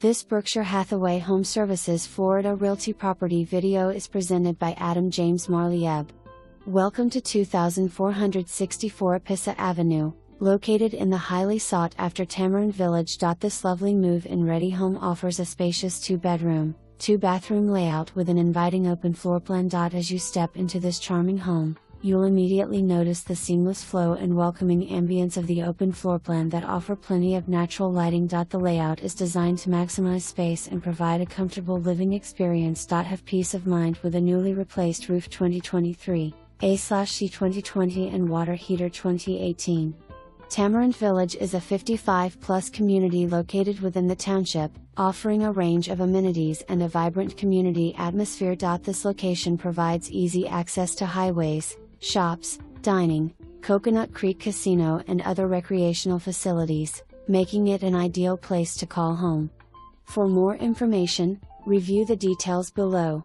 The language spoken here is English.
This Berkshire Hathaway Home Services Florida Realty property video is presented by Adam James Marlieb. Welcome to 2464 Episa Avenue, located in the highly sought after Tamarind Village. This lovely move in ready home offers a spacious two bedroom, two bathroom layout with an inviting open floor plan. As you step into this charming home, you'll immediately notice the seamless flow and welcoming ambience of the open floor plan that offer plenty of natural lighting. The layout is designed to maximize space and provide a comfortable living experience. Have peace of mind with a newly replaced roof 2023. A/C 2020 and water heater 2018. Tamarind Village is a 55 plus community located within the township, offering a range of amenities and a vibrant community atmosphere. This location provides easy access to highways, shops, dining, Coconut Creek Casino, and other recreational facilities, making it an ideal place to call home. For more information, review the details below.